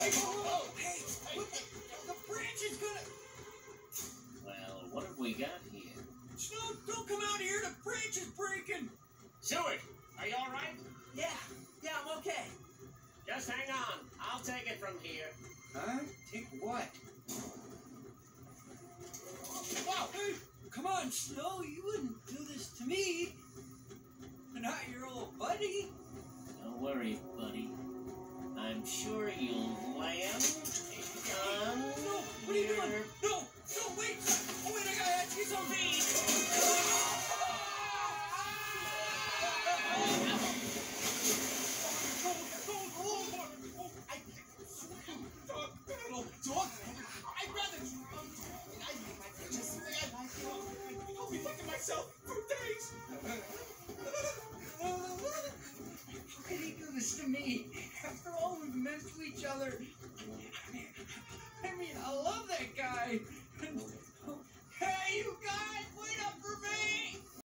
Hey, whoa, hey, what the, the branch is gonna. Well, what have we got here? Snow, don't come out here. The branch is breaking. Stuart, are you all right? Yeah, yeah, I'm okay. Just hang on. I'll take it from here. Huh? Take what? Wow, hey, come on, Snow. You wouldn't do this to me. Not your old buddy. Don't worry, buddy. I'm sure myself for days. How could he do this to me? After all we've meant to each other. I mean, I love that guy.